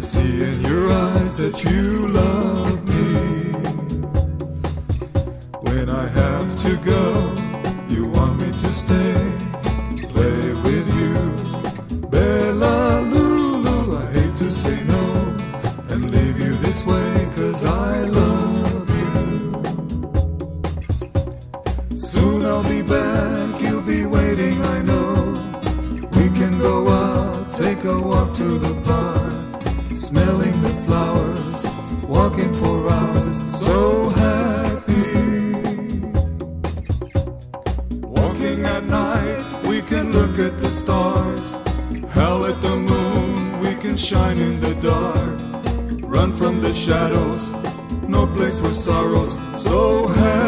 can see in your eyes that you love me. When I have to go, you want me to stay, play with you. Bella Lulu, I hate to say no and leave you this way, cause I love you. Soon I'll be back, you'll be waiting, I know. We can go out, take a walk through the smelling the flowers, walking for hours, so happy. Walking at night, we can look at the stars, howl at the moon, we can shine in the dark, run from the shadows, no place for sorrows, so happy.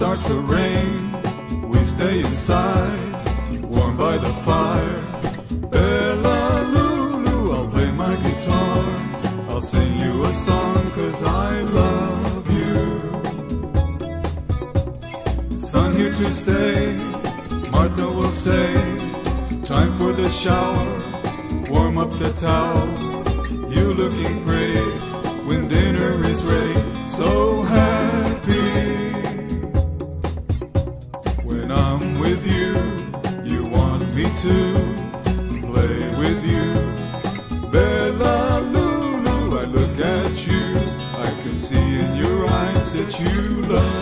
Starts to rain, we stay inside, warm by the fire. Bella Lulu, I'll play my guitar. I'll sing you a song, cause I love you. Sun here to stay, Martha will say. Time for the shower, warm up the towel. You looking pretty when dinner is ready. me to play with you. Bella Lulu, I look at you. I can see in your eyes that you love